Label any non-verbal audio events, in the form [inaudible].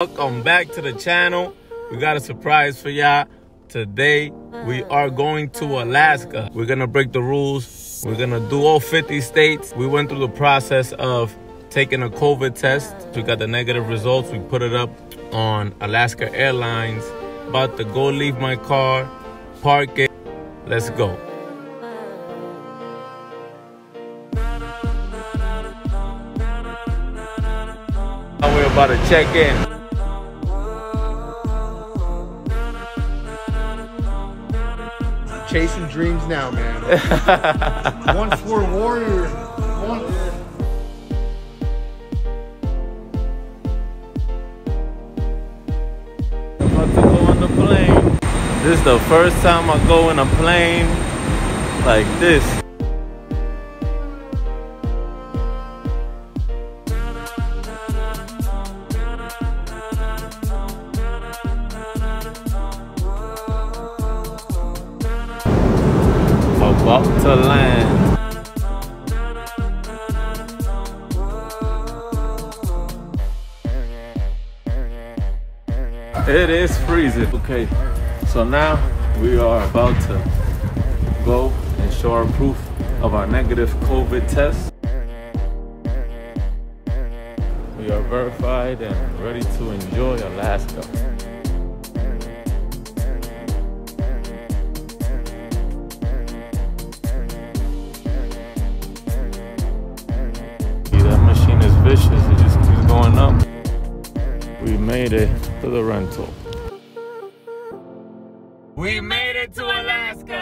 Welcome back to the channel. We got a surprise for y'all. Today, we are going to Alaska. We're gonna break the rules. We're gonna do all 50 states. We went through the process of taking a COVID test. We got the negative results. We put it up on Alaska Airlines. About to go leave my car, park it. Let's go. We're about to check in. Chasing dreams now, man. [laughs] one for warrior. One. about to go on the plane. This is the first time I go in a plane like this. About to land. It is freezing. Okay, so now we are about to go and show our proof of our negative COVID test. We are verified and ready to enjoy Alaska. We made it to the rental. We made it to Alaska.